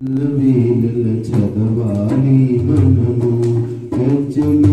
వేల చదవాలి మనము గజ్జమి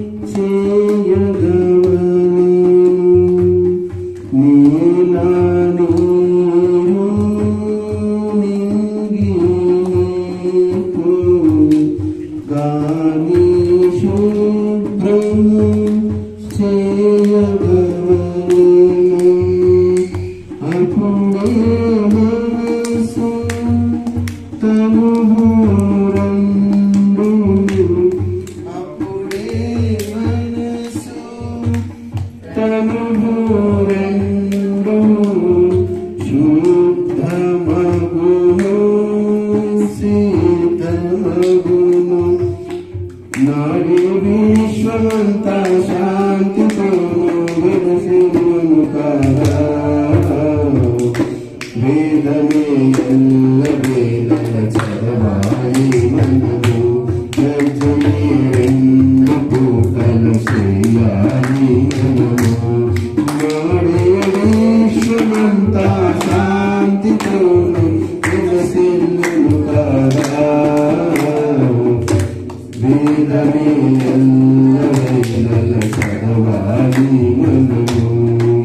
శాంతితో విలసిల్లును కదా వేదమే ఎల్ల వేళల చదవాలి మనము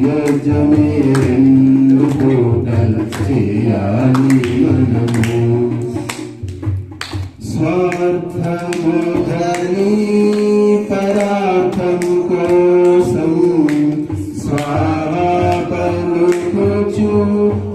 యజమే రెండు పూటల చేయాలి మనము స్వార్థముదని పరార్థం కోసం స్వాపలుచు ఆహుతిని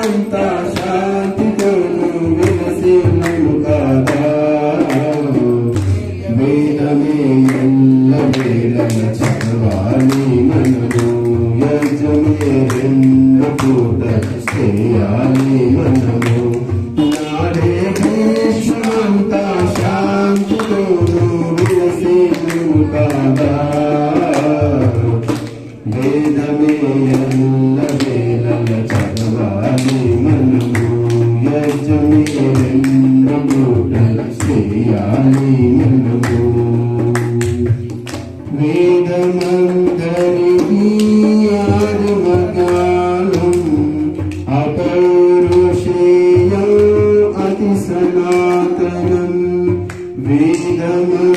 मनता शांति दोनों बिन से मुकाता से आनी मन। वेदमन्दरिकी यामयानम् अतिसनातनम् वेदमन्दर्यी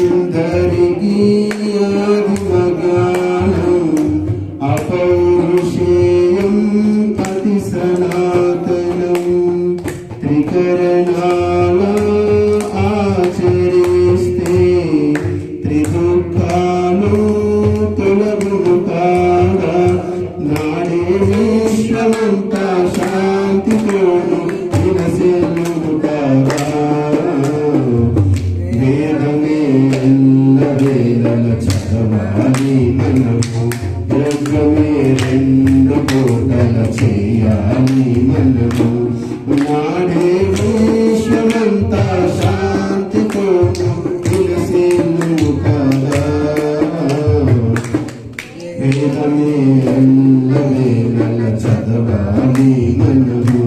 రెండు పూతల చేయాలి మనము నాడే విశ్వమంతా శాంతి కోము తులసి కదా చదవాలి మనము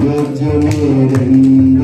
మధ్యమే రెండు